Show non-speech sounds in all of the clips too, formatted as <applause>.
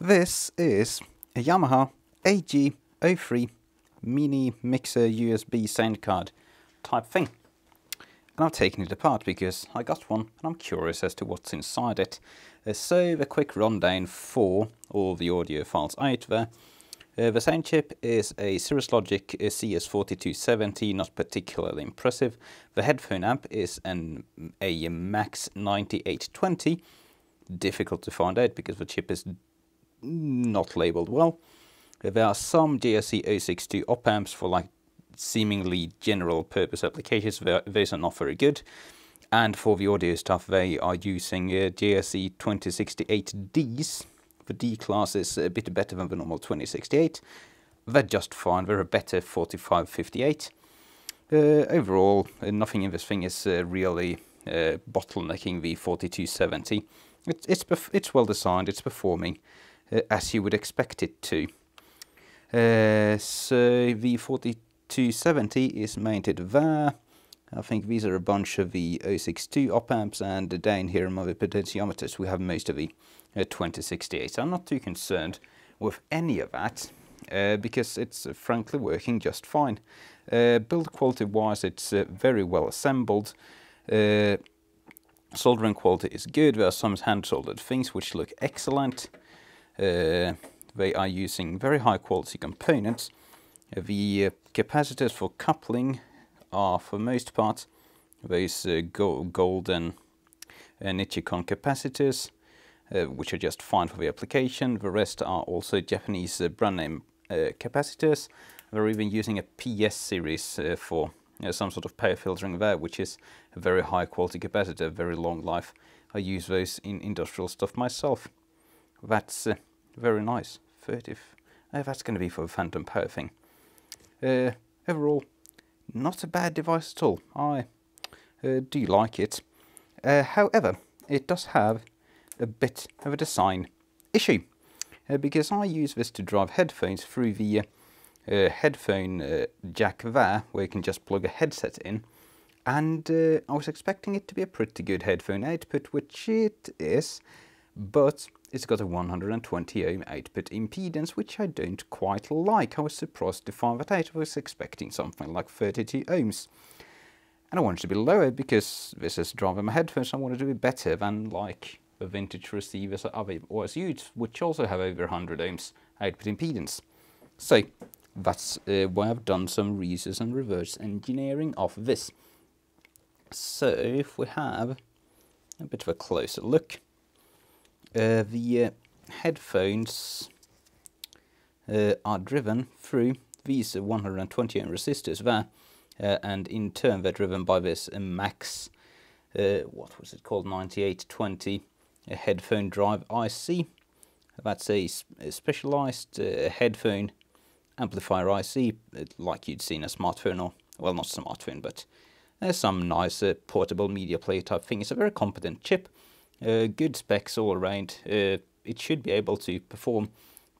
This is a Yamaha AG03 mini mixer USB sound card type thing. And I've taken it apart because I got one and I'm curious as to what's inside it. Uh, so a quick rundown for all the audiophiles out there. Uh, the sound chip is a Cirrus Logic CS4270, not particularly impressive. The headphone amp is an a Max 9820, difficult to find out because the chip is not labeled well. There are some JRC 062 op amps for like seemingly general purpose applications. Those are not very good. And for the audio stuff, they are using uh, JRC 2068Ds. The D class is a bit better than the normal 2068. They're just fine. They're a better 4558. Uh, overall, uh, nothing in this thing is uh, really uh, bottlenecking the 4270. It, it's it's well designed. It's performing uh, as you would expect it to. Uh, so the 4270 is mounted there. I think these are a bunch of the 062 op amps and down here among the potentiometers we have most of the uh, 2068. So I'm not too concerned with any of that uh, because it's uh, frankly working just fine. Uh, build quality wise it's very well assembled. soldering quality is good. There are some hand soldered things which look excellent. Uh, they are using very high quality components. The uh, capacitors for coupling are for most part those uh, go golden Nichicon capacitors which are just fine for the application. The rest are also Japanese brand name capacitors. They're even using a PS series for uh, some sort of power filtering there, which is a very high quality capacitor, very long life. I use those in industrial stuff myself. That's uh, very nice. 30. Uh, that's going to be for the Phantom Power thing. Uh, overall, not a bad device at all. I uh, do like it. Uh, however, it does have a bit of a design issue. Uh, because I use this to drive headphones through the uh, headphone jack there, where you can just plug a headset in. And I was expecting it to be a pretty good headphone output, which it is, but it's got a 120 ohm output impedance, which I don't quite like. I was surprised to find that out. I was expecting something like 32 ohms. And I wanted to be lower because this is driving my headphones. I wanted to be better than like the vintage receivers of OSUs, which also have over 100 ohms output impedance. So that's uh, why I've done some research and reverse engineering of this. So if we have a bit of a closer look, uh, the uh, headphones uh, are driven through these 120 ohm resistors there, and in turn they're driven by this max, what was it called, 9820 headphone drive IC. That's a, a specialized headphone amplifier IC, like you'd see in a smartphone, or, well, not a smartphone, but uh, some nice uh, portable media player type thing. It's a very competent chip, uh, good specs all around. Uh, it should be able to perform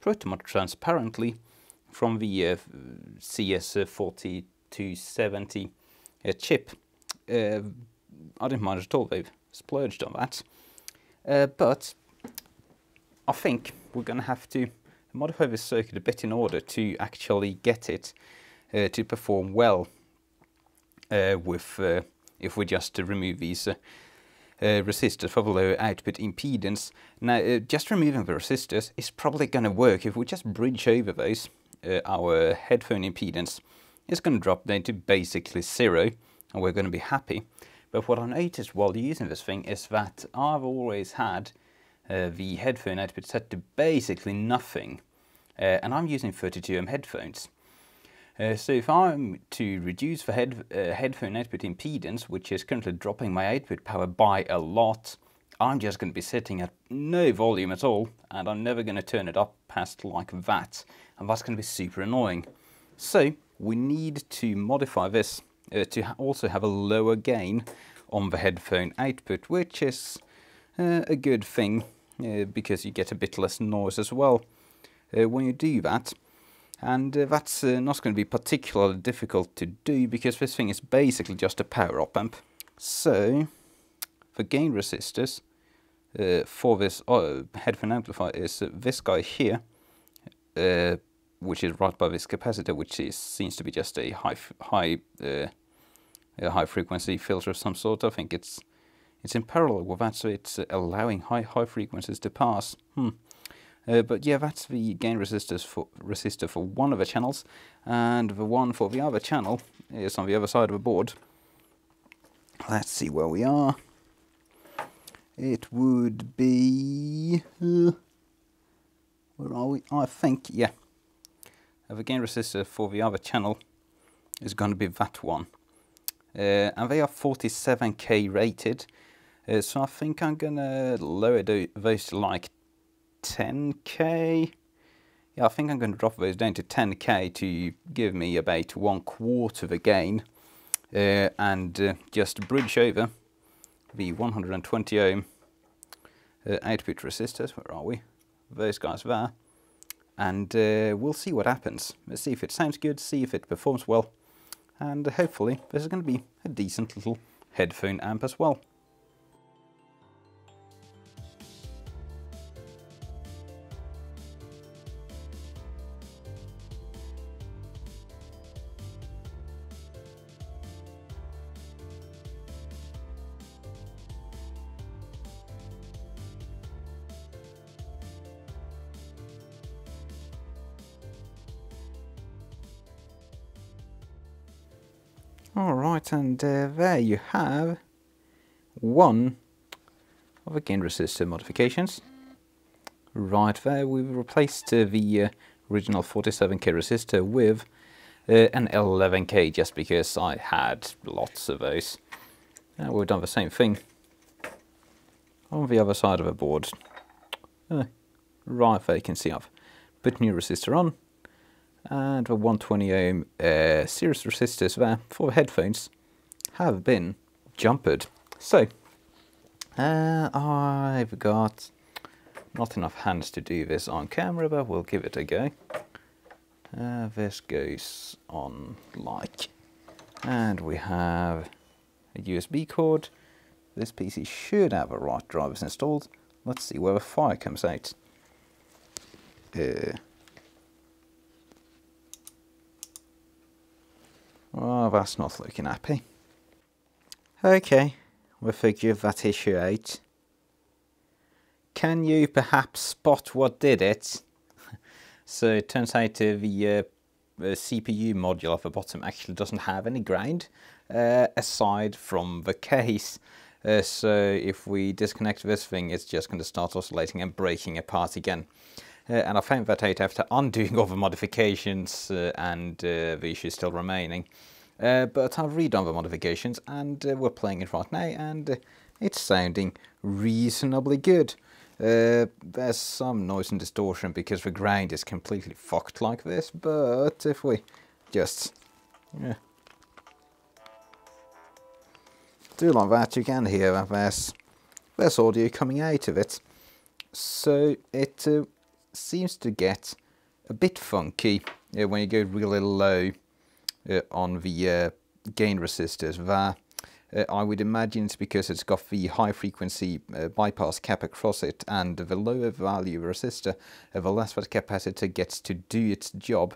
pretty much transparently from the uh, CS4270 chip. I didn't mind at all, they've splurged on that. but I think we're going to have to modify this circuit a bit in order to actually get it uh, to perform well uh, with uh, if we just remove these uh, resistors for the low output impedance. Now, uh, just removing the resistors is probably going to work if we just bridge over those. Uh, our headphone impedance is going to drop down to basically zero, and we're going to be happy. But what I noticed while using this thing is that I've always had uh, the headphone output set to basically nothing, uh, and I'm using 32 ohm headphones. Uh, so if I'm to reduce the head, uh, headphone output impedance, which is currently dropping my output power by a lot, I'm just going to be sitting at no volume at all, and I'm never going to turn it up past like that, and that's going to be super annoying. So we need to modify this uh, to ha also have a lower gain on the headphone output, which is uh, a good thing uh, because you get a bit less noise as well uh, when you do that and that's uh, not going to be particularly difficult to do because this thing is basically just a power op amp. So, the gain resistors, uh, for this uh, headphone amplifier is this guy here, which is right by this capacitor, which is, seems to be just a high high uh, a high frequency filter of some sort. I think it's it's in parallel with that, so it's allowing high high frequencies to pass. Hmm. Uh, but yeah, that's the gain resistors for resistor for one of the channels, and the one for the other channel is on the other side of the board. Let's see where we are. It would be uh, where are we? I think yeah. The gain resistor for the other channel is going to be that one, uh, and they are 47k rated. Uh, so I think I'm gonna lower those to like 10k. Yeah, I think I'm going to drop those down to 10k to give me about one quarter of a gain. Uh, and uh, just bridge over the 120 ohm uh, output resistors. Where are we? Those guys there. And uh, we'll see what happens. Let's see if it sounds good, see if it performs well. And hopefully this is going to be a decent little headphone amp as well. Alright, and uh, there you have one of the gain resistor modifications. Right there, we've replaced uh, the uh, original 47k resistor with uh, an L11k just because I had lots of those. Now we've done the same thing on the other side of the board. Uh, right there you can see I've put new resistor on and the 120 ohm uh, series resistors there for the headphones have been jumpered. So, uh, I've got not enough hands to do this on camera, but we'll give it a go. Uh, this goes on like, and we have a USB cord. This PC should have a right drivers installed. Let's see where the fire comes out. Uh, Oh, that's not looking happy. Okay, we'll figure that issue out. Can you perhaps spot what did it? <laughs> so it turns out the uh, CPU module at the bottom actually doesn't have any ground uh, aside from the case. Uh, so if we disconnect this thing, it's just going to start oscillating and breaking apart again. Uh, and I found that out after undoing <laughs> all the modifications uh, and uh, the issue still remaining. But I've redone the modifications and we're playing it right now and it's sounding reasonably good. Uh, there's some noise and distortion because the ground is completely fucked like this, but if we just do like that, you can hear that there's, there's audio coming out of it. So it uh, seems to get a bit funky uh, when you go really low uh, on the uh, gain resistors. Uh, I would imagine it's because it's got the high frequency uh, bypass cap across it and the lower value resistor, uh, the less that capacitor gets to do its job,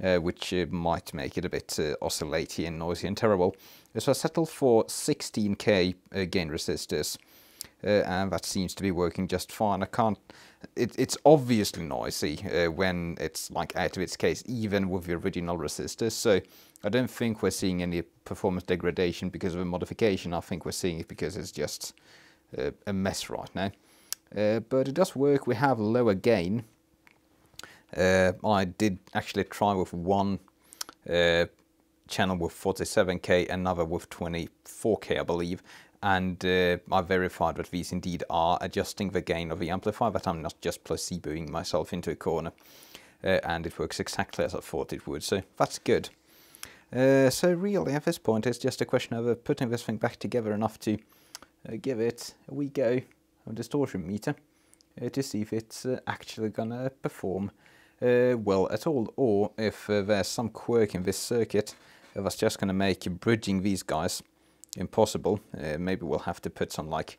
which might make it a bit oscillating and noisy and terrible. So I settled for 16k gain resistors. Uh, and that seems to be working just fine. I can't. It, it's obviously noisy uh, when it's like out of its case, even with the original resistors. So I don't think we're seeing any performance degradation because of a modification. I think we're seeing it because it's just uh, a mess right now. Uh, but it does work. We have lower gain. Uh, I did actually try with one uh, channel with 47k, another with 24k, I believe, and uh, I verified that these indeed are adjusting the gain of the amplifier, that I'm not just placeboing myself into a corner. Uh, and it works exactly as I thought it would, so that's good. Uh, so really at this point it's just a question of uh, putting this thing back together enough to uh, give it a wee go of distortion meter uh, to see if it's actually gonna perform well at all, or if there's some quirk in this circuit that's just gonna make you bridging these guys impossible. Uh, maybe we'll have to put some like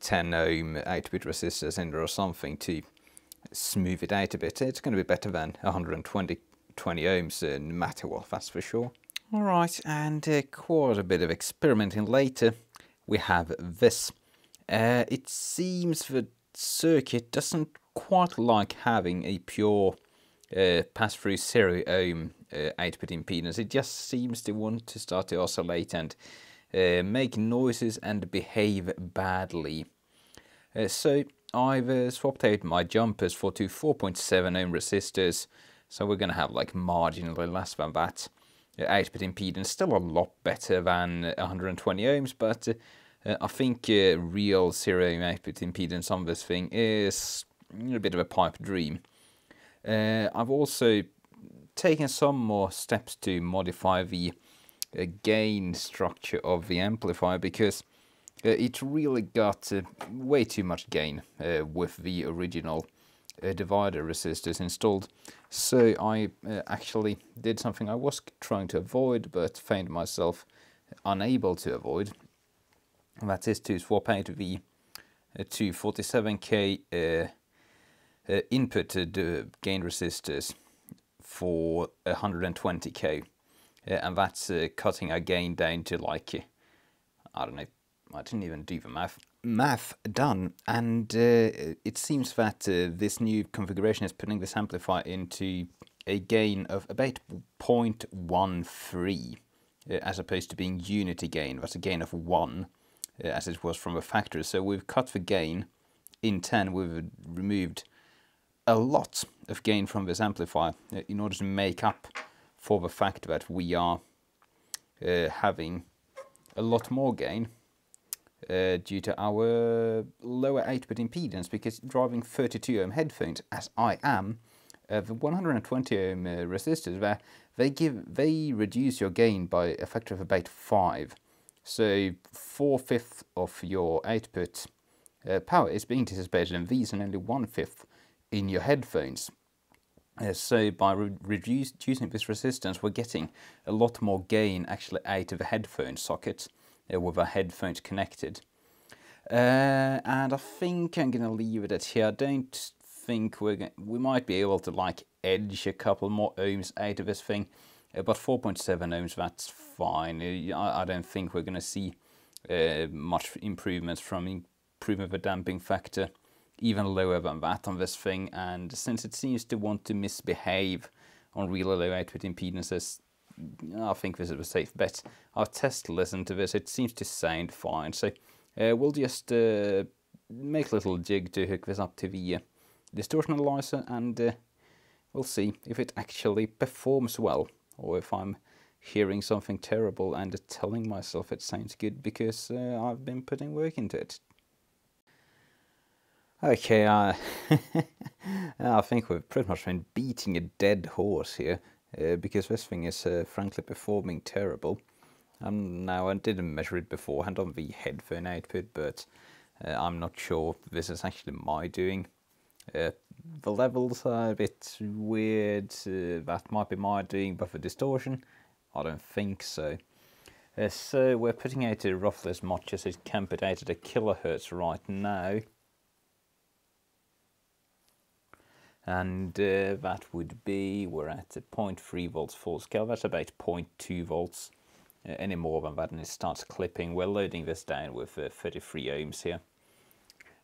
10 ohm output resistors in there or something to smooth it out a bit. It's going to be better than 120 20 ohms uh, no matter what, that's for sure. Alright, and uh, quite a bit of experimenting later, we have this. Uh, it seems the circuit doesn't quite like having a pure uh, pass-through zero ohm output uh, impedance. It just seems to want to start to oscillate and uh, make noises and behave badly. Uh, so I've swapped out my jumpers for two 4.7 ohm resistors. So we're going to have like marginally less than that. output impedance still a lot better than 120 ohms, but uh, I think uh, real zero output impedance on this thing is a bit of a pipe dream. Uh, I've also taken some more steps to modify the uh, gain structure of the amplifier because uh, it really got uh, way too much gain uh, with the original uh, divider resistors installed. So I uh, actually did something I was trying to avoid but found myself unable to avoid. That is to swap out the 247k uh, inputted uh, gain resistors for 120k uh, and that's uh, cutting our gain down to like I don't know I didn't even do the math. Math done and uh, it seems that uh, this new configuration is putting this amplifier into a gain of about 0.13 as opposed to being unity gain that's a gain of 1 as it was from a factory. So we've cut the gain in 10 we've removed a lot of gain from this amplifier uh, in order to make up for the fact that we are uh, having a lot more gain uh, due to our lower output impedance because driving 32 ohm headphones as I am uh, the 120 ohm uh, resistors where they give they reduce your gain by a factor of about 5 so 4 fifths of your output uh, power is being dissipated in these and only one fifth in your headphones. Uh, so by re reducing this resistance, we're getting a lot more gain actually out of a headphone socket uh, with our headphones connected. Uh, and I think I'm going to leave it at here. I don't think we're we might be able to like edge a couple more ohms out of this thing, uh, but 4.7 ohms that's fine. Uh, I, I don't think we're going to see uh, much improvements from improving the damping factor even lower than that on this thing and since it seems to want to misbehave on really low output impedances I think this is a safe bet. I'll test listen to this, it seems to sound fine so uh, we'll just uh, make a little jig to hook this up to the uh, distortion analyzer and uh, we'll see if it actually performs well or if I'm hearing something terrible and telling myself it sounds good because uh, I've been putting work into it. Okay, uh, <laughs> I think we've pretty much been beating a dead horse here, uh, because this thing is uh, frankly performing terrible. Um, now, I didn't measure it beforehand on the headphone output, but uh, I'm not sure this is actually my doing. Uh, the levels are a bit weird, that might be my doing, but for distortion, I don't think so. so we're putting out roughly as much as it can put out at a kilohertz right now. And uh, that would be, we're at 0.3 volts full scale, that's about 0.2 volts. Uh, any more than that and it starts clipping. We're loading this down with uh, 33 ohms here.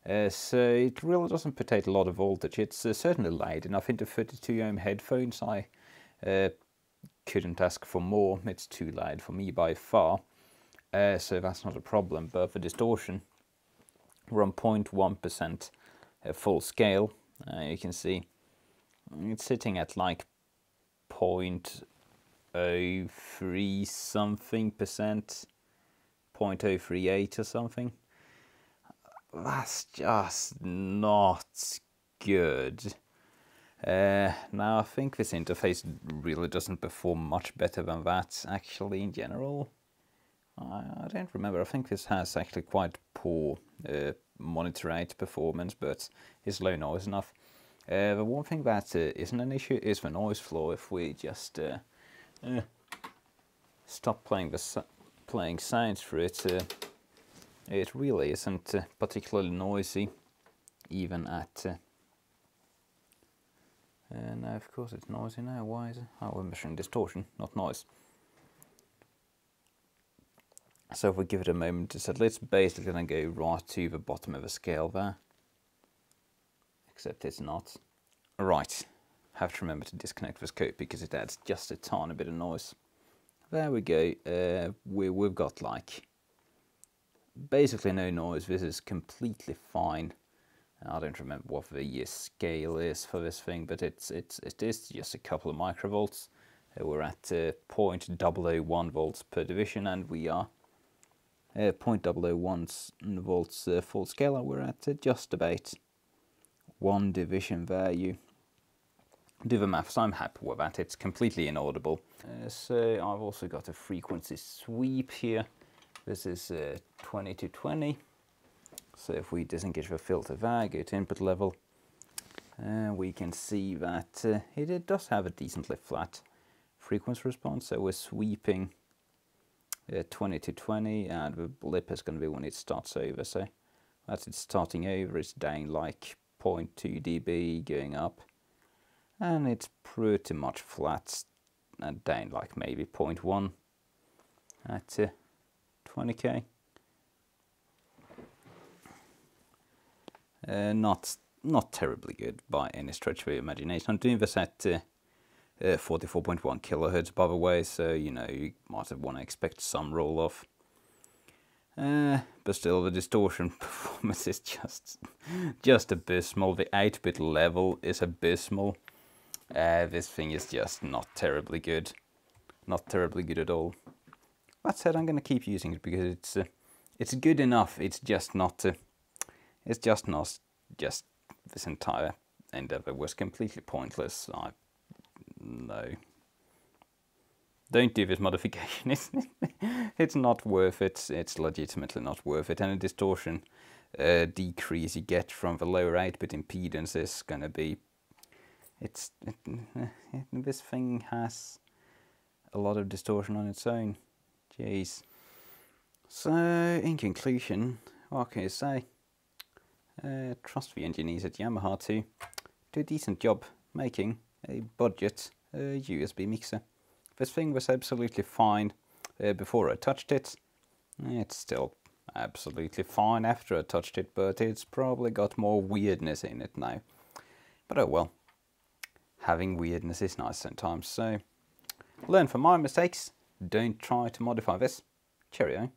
Uh, so it really doesn't out a lot of voltage. It's uh, certainly loud enough into 32 ohm headphones. I uh, couldn't ask for more. It's too loud for me by far. so that's not a problem. But for distortion, we're on 0.1% full scale. you can see it's sitting at like 0.03 something percent, 0.038 or something. That's just not good. Uh, now I think this interface really doesn't perform much better than that actually in general. I, I don't remember, I think this has actually quite poor uh, monitor rate performance but it's low noise enough. Uh, the one thing that uh, not an issue is the noise floor. If we just uh, uh stop playing the playing sounds for it, It really isn't particularly noisy, even at... Uh, uh, no, of course it's noisy now. Why is it? Oh, we're measuring distortion, not noise. So if we give it a moment to settle, it's basically going to go right to the bottom of the scale there. Except it's not. Right, have to remember to disconnect this coat because it adds just a tiny bit of noise. There we go, uh, we, we've got like basically no noise, this is completely fine. I don't remember what the scale is for this thing, but it's it's it is just a couple of microvolts. Uh, we're at uh, 0.001 volts per division, and we are uh, 0.001 volts uh, full scale. We're at uh, just about one division value. Do the maths. I'm happy with that. It's completely inaudible. Uh, so I've also got a frequency sweep here. This is uh, 20 to 20. So if we disengage the filter there, go to input level, uh, we can see that uh, it, it, does have a decently flat frequency response. So we're sweeping uh, 20 to 20 and the blip is going to be when it starts over. So as it's starting over, it's down like 0.2 dB going up and it's pretty much flat and down like maybe 0.1 at 20k. Uh, Uh, not not terribly good by any stretch of the imagination. I'm doing this at 44.1 uh, kilohertz by the way, so you know you might want to expect some roll off. Uh, but still, the distortion <laughs> performance is just just abysmal. The output level is abysmal. Uh, this thing is just not terribly good. Not terribly good at all. That said, I'm going to keep using it because it's uh, it's good enough. It's just not uh, it's just not, just this entire endeavor was completely pointless. I, no. Don't do this modification. <laughs> It's, it's not worth it. It's legitimately not worth it. And the distortion uh, decrease you get from the lower output impedance is going to be... It's it, it, This thing has a lot of distortion on its own. Jeez. So, in conclusion, what can you say? uh, trust the engineers at Yamaha to do a decent job making a budget uh, USB mixer. This thing was absolutely fine uh, before I touched it. It's still absolutely fine after I touched it, but it's probably got more weirdness in it now. But oh well, having weirdness is nice sometimes, so learn from my mistakes, don't try to modify this. Cheerio.